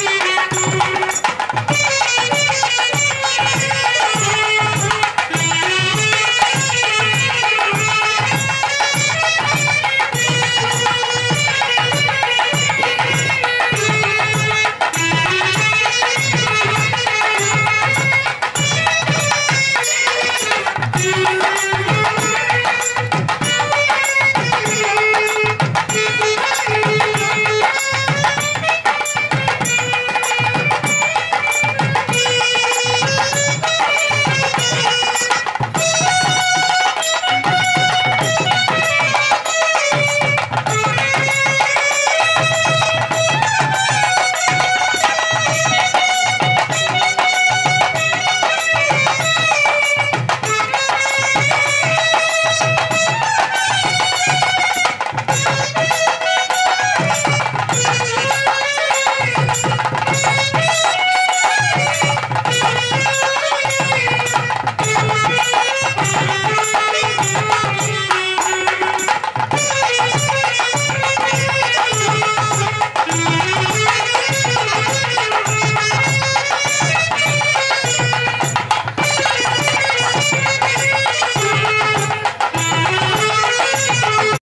Yeah.